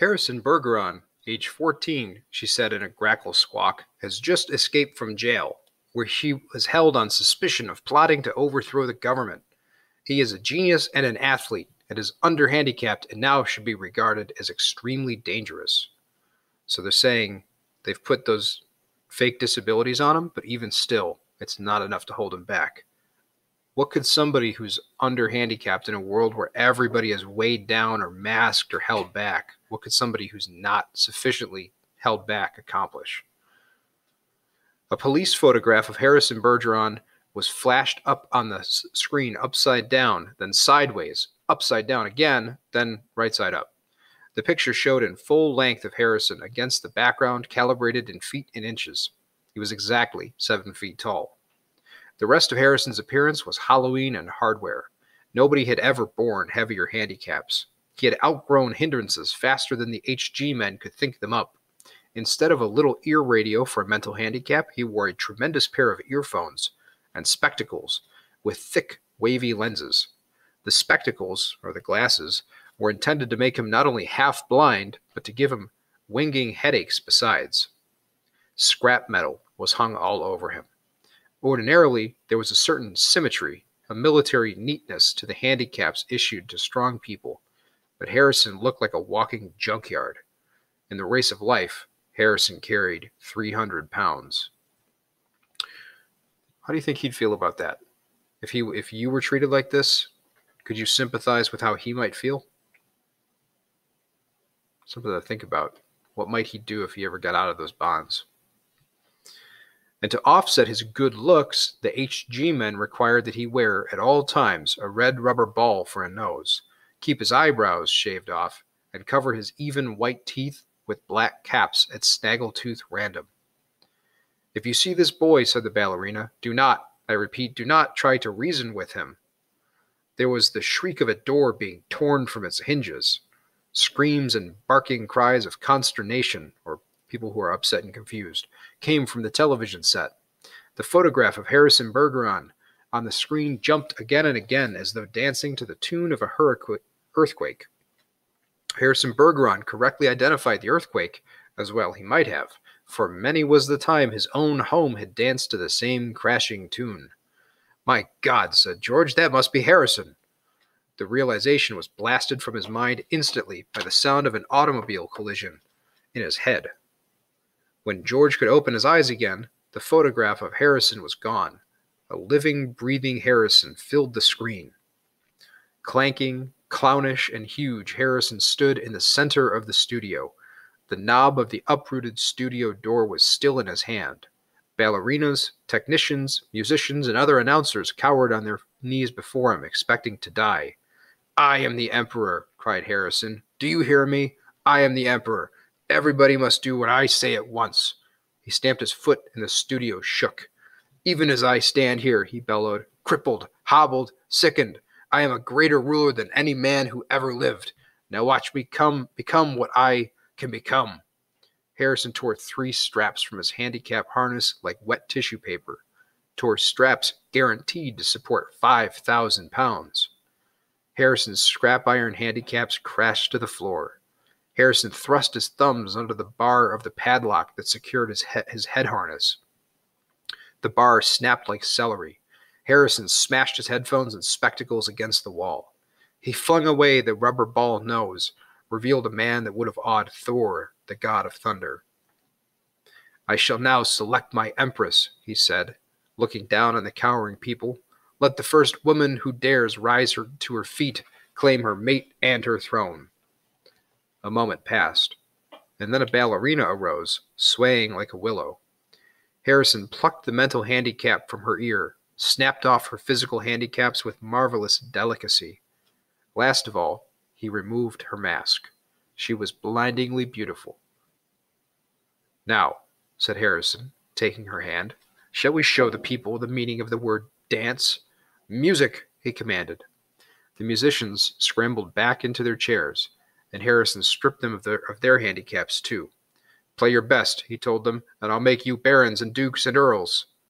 Harrison Bergeron, age 14, she said in a grackle squawk, has just escaped from jail, where he was held on suspicion of plotting to overthrow the government. He is a genius and an athlete, and is underhandicapped and now should be regarded as extremely dangerous. So they're saying they've put those fake disabilities on him, but even still, it's not enough to hold him back. What could somebody who's underhandicapped in a world where everybody is weighed down or masked or held back, what could somebody who's not sufficiently held back accomplish? A police photograph of Harrison Bergeron was flashed up on the screen upside down, then sideways, upside down again, then right side up. The picture showed in full length of Harrison against the background calibrated in feet and inches. He was exactly seven feet tall. The rest of Harrison's appearance was Halloween and hardware. Nobody had ever borne heavier handicaps. He had outgrown hindrances faster than the HG men could think them up. Instead of a little ear radio for a mental handicap, he wore a tremendous pair of earphones and spectacles with thick, wavy lenses. The spectacles, or the glasses, were intended to make him not only half blind, but to give him winging headaches besides. Scrap metal was hung all over him. Ordinarily, there was a certain symmetry, a military neatness to the handicaps issued to strong people, but Harrison looked like a walking junkyard. In the race of life, Harrison carried 300 pounds. How do you think he'd feel about that? If he if you were treated like this, could you sympathize with how he might feel? Something to think about. What might he do if he ever got out of those bonds? And to offset his good looks, the HG men required that he wear at all times a red rubber ball for a nose, keep his eyebrows shaved off, and cover his even white teeth with black caps at snaggletooth random. If you see this boy, said the ballerina, do not, I repeat, do not try to reason with him. There was the shriek of a door being torn from its hinges, screams and barking cries of consternation, or people who are upset and confused, came from the television set. The photograph of Harrison Bergeron on the screen jumped again and again as though dancing to the tune of a hurricane earthquake. Harrison Bergeron correctly identified the earthquake, as well he might have, for many was the time his own home had danced to the same crashing tune. My God, said George, that must be Harrison. The realization was blasted from his mind instantly by the sound of an automobile collision in his head. When George could open his eyes again, the photograph of Harrison was gone. A living, breathing Harrison filled the screen. Clanking, clownish, and huge, Harrison stood in the center of the studio. The knob of the uprooted studio door was still in his hand. Ballerinas, technicians, musicians, and other announcers cowered on their knees before him, expecting to die. I am the Emperor, cried Harrison. Do you hear me? I am the Emperor. Everybody must do what I say at once. He stamped his foot, and the studio shook. Even as I stand here, he bellowed, crippled, hobbled, sickened, I am a greater ruler than any man who ever lived. Now watch me come become what I can become. Harrison tore three straps from his handicap harness like wet tissue paper, tore straps guaranteed to support 5,000 pounds. Harrison's scrap iron handicaps crashed to the floor. Harrison thrust his thumbs under the bar of the padlock that secured his, he- his head harness. The bar snapped like celery. Harrison smashed his headphones and spectacles against the wall. He flung away the rubber ball nose, revealed a man that would have awed Thor, the god of thunder. I shall now select my empress, he said, looking down on the cowering people. Let the first woman who dares rise her to her feet, claim her mate and her throne. A moment passed, and then a ballerina arose, swaying like a willow. Harrison plucked the mental handicap from her ear, snapped off her physical handicaps with marvelous delicacy. Last of all, he removed her mask. She was blindingly beautiful. Now, said Harrison, taking her hand, shall we show the people the meaning of the word dance? Music, he commanded. The musicians scrambled back into their chairs and Harrison stripped them of their, of their handicaps too. Play your best, he told them, and I'll make you barons and dukes and earls.